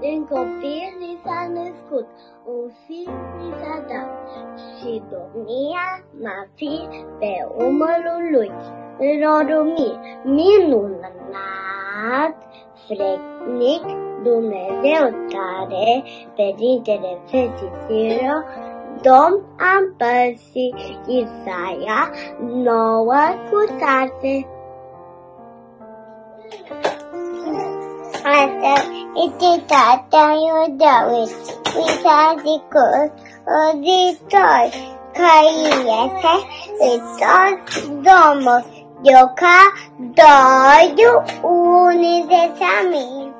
Un copil ni s-a născut, un fiu ni s-a dat și domnia va fi pe umărul lui. Rodul minunat, frecnic, Dumnezeu tare, Părintele Fericirilor, Domn am păsit Isaia, nouă cu șase. Asta It's that Daniel Dawes. We saw the girl of the dog. Cariese, it's all domo. Gioca, the un'esami.